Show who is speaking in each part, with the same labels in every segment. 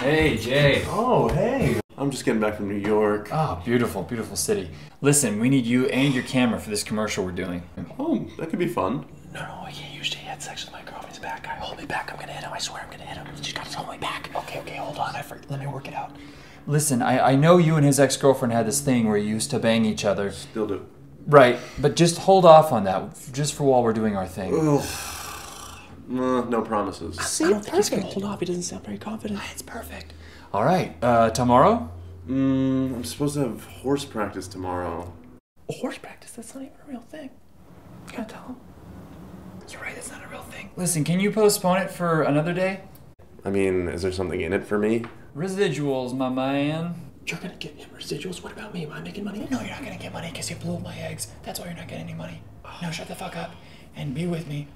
Speaker 1: Hey, Jay.
Speaker 2: Oh, hey. I'm just getting back from New York.
Speaker 1: Oh, beautiful, beautiful city. Listen, we need you and your camera for this commercial we're doing.
Speaker 2: Oh, that could be fun.
Speaker 3: No, no, I can't use Jay had sex with my girlfriend's back guy. Hold me back. I'm gonna hit him. I swear I'm gonna hit him. You just gotta hold me back. Okay, okay, hold on. I for- let me work it out.
Speaker 1: Listen, I, I know you and his ex girlfriend had this thing where you used to bang each other.
Speaker 2: Still do.
Speaker 1: Right, but just hold off on that, just for while we're doing our thing.
Speaker 2: Ugh. Uh, no promises.
Speaker 3: See, I don't think he's gonna hold off. He doesn't sound very confident.
Speaker 1: It's perfect. All right, uh, tomorrow?
Speaker 2: Mm, I'm supposed to have horse practice tomorrow.
Speaker 3: Horse practice. That's not even a real thing. You gotta tell him.
Speaker 1: You're right, that's not a real thing. Listen, can you postpone it for another day?
Speaker 2: I mean, is there something in it for me?
Speaker 1: Residuals, my man.
Speaker 3: You're gonna get him residuals. What about me? Am I making money? No, you're not gonna get money because you blew my eggs. That's why you're not getting any money. Now shut the fuck up and be with me.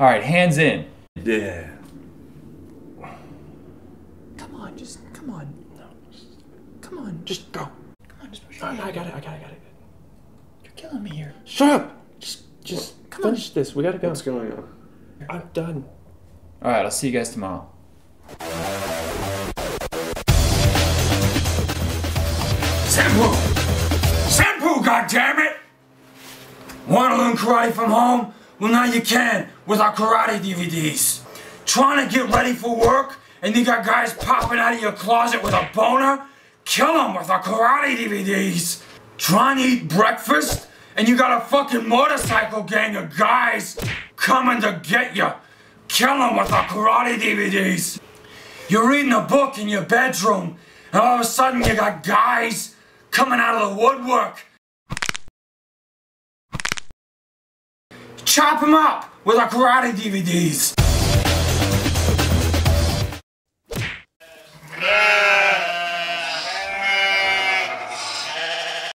Speaker 1: All right, hands in.
Speaker 2: Yeah.
Speaker 3: Come on, just come on. No, just, come on, just go. Come on, just push. I got it. I got it. I got it.
Speaker 1: You're killing me here.
Speaker 3: Shut up. Just, just finish this. We gotta go.
Speaker 2: What's going on?
Speaker 3: I'm done.
Speaker 1: All right, I'll see you guys tomorrow.
Speaker 4: Senpu! Senpu, goddammit! Want to learn karate from home? Well, now you can with our karate DVDs. Trying to get ready for work and you got guys popping out of your closet with a boner? Kill them with our karate DVDs. Trying to eat breakfast and you got a fucking motorcycle gang of guys coming to get you. Kill them with our karate DVDs. You're reading a book in your bedroom, and all of a sudden you got guys coming out of the woodwork. Chop them up with our karate DVDs.